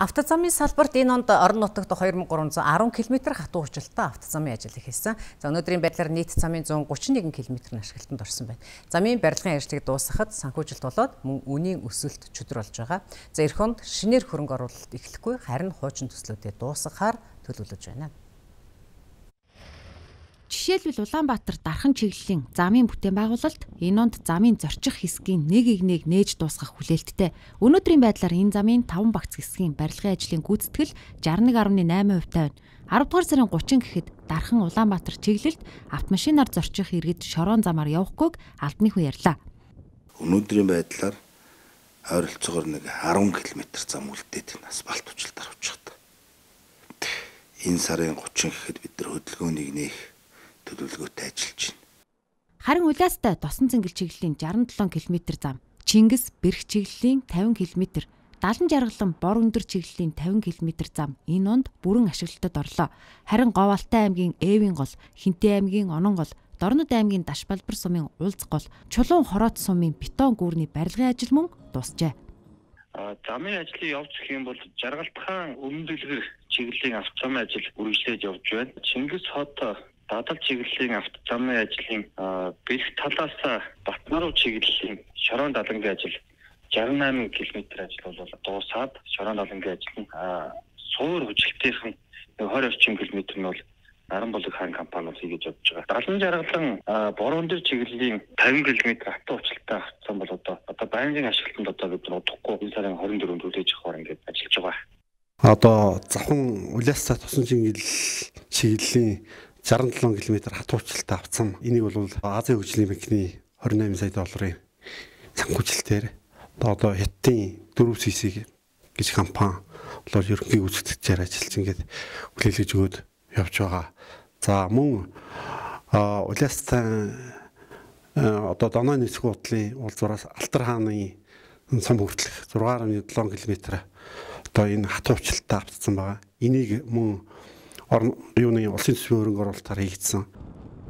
Автозамын салбарт энэ онд орон нутагт 2310 км хатуу хүчилтэй автозамын ажил эхэлсэн. За өнөөдрийн байдлаар нийт замын 131 км нь ашиглалтанд орсон байна. Замын барилгын ажлыг дуусгахад санхүүжилт болоод мөн үнийн өсөлт чөдөр болж байгаа. За эх хонд шинээр хөрөнгө оруулалт эхлэхгүй харин хуучин төслүүдэд дуусгахаар төлөвлөж байна. Жишээлбэл Улаанбаатар дархан чиглэлийн замын бүтээн байгуулалт энэ онд замын зорчих хэсгийн нэг игнийг нээж дуусгах хүлээлттэй. Өнөөдрийн байдлаар энэ замын 5 багц хэсгийн барилгын ажлын гүйцэтгэл 61.8% тавина. 10 дугаар сарын 30 гэхэд дархан Улаанбаатар чиглэлд автомашинаар зорчих иргэд шорон замаар явахгүйг албаны хүн ярьлаа. Өнөөдрийн байдлаар ойролцоогоор нэг 10 км зам үлдээд асфальт хүчлэлт авч байгаа. Энэ сарын 30 гэхэд бид нар хөдөлгөөнийг нээх төлөвлөгөөтэй ажиллаж байна. Харин улаастай Тосон цэнгэл чиглэлийн 67 км зам, Чингис Бэрх чиглэлийн 50 км, Далан жаргалан Бор өндөр чиглэлийн 50 км зам энэ онд бүрэн ашиглалтад орлоо. Харин Говалтай аймгийн Эвийн гол, Хинтээ аймгийн Онон гол, Дорнод аймгийн Дашбалбар сумын Улц гол, Чулуун Хороот сумын бетон гүүрний барилгын ажил мөн дуусжээ. А замын ажлыг явж гэх юм бол Жаргалтхан өмнөдлгөр чиглэлийн автозамын ажил үргэлжлээд явж байна. Чингис хот дадал чиглэлийн автозамын ажлын бэлх талаас Батнаруу чиглэлийн Шорон далангийн ажил 68 км ажил бол дуусаад Шорон далангийн ажлын суур хүчлэлтийн 20 орчим км нь бол Наран болог хаан компаниуд хийж явж байгаа. Далан жаргалан борон дээр чиглэлийн 50 км хатуу хүчлэлтэй автозам бол одоо одоо байнгын ашиглалтанд одоо бид удахгүй энэ сарын 24-нд үлээж авахар ингээд ажиллаж байгаа. Одоо завхан улаастай тусан чиглэл чиглэлийн 67 км хатуучилтаа авцсан. Энийг бол Азийн хөгжлийн банкны 28 сая долларын санхүүжилтээр одоо Хятадын 4CC гэж компани бол ерөнхий гүйцэтгэгчээр ажиллаж ингээд хүлээлгэж өгөөд явж байгаа. За мөн Улаастай одоо Доноо нийцэх хутлын уулзвараас Алтар хааны сум хүртэлх 6.7 км одоо энэ хатуучилтаа автсан байгаа. Энийг мөн юуны улсын төсвийн хөрөнгө оруулалтаар хийгдсэн.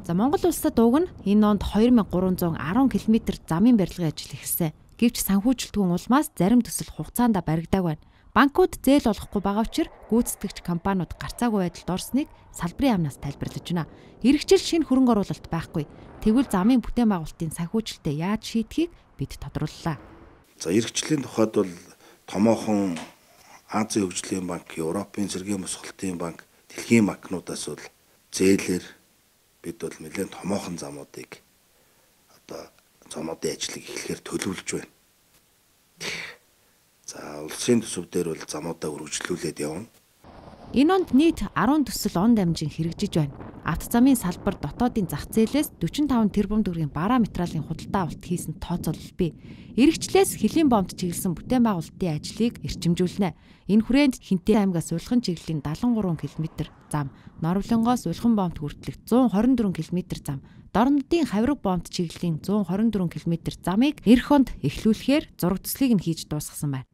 За Монгол улсад уг нь энэ онд 2310 км замын барилгын ажил эхэлсэн. Гэвч санхүүжилтгүн улмаас зарим төсөл хугацаанд баригдааг байна. Банкуд зээл олохгүй байгаа учраас гүйцэтгэгч компаниуд гарцаагүй байдалд орсныг салбарын амнаас тайлбарлаж байна. Иргэжил шинэ хөрөнгө оруулалт байхгүй. Тэгвэл замын бүтээн байгуулалтын санхүүжилтээ яаж шийдэхийг бид тодрууллаа. За иргэжлийн тухайд бол томоохон Азийн хөгжлийн банк, Европын цэргийн босголтын банк дэлхийн банкнуудаас бол зээлэр бид бол нэлээд томоохон замуудыг одоо замуудын ажлыг эхлэхээр төлөвлөж байна. За улсын төсөв дээр бол замуудаа үргэлжлүүлээд явна. Энэ онд нийт 10 төсөл он дамжин хэрэгжиж байна. Авто замын салбар дотоодын зах зээлээс 45 тэрбум төгрөгийн бараа материалын худалдаа авалт хийсэн тооцоолол бий. Иргэжлээс хөлийн бомбд чиглэсэн бүтээн байгуулалтын ажлыг эрчимжүүлнэ. Энэ хүрээнд Хинтээ аймгаас Улхан чиглэлийн 73 км зам, Норовлонгоос Улхан бомбд хүртэлх 124 км зам, Дорнодын Хавраг бомбд чиглэлийн 124 км замыг эх хонд эхлүүлэхээр зураг төслийг нь хийж дуусгасан байна.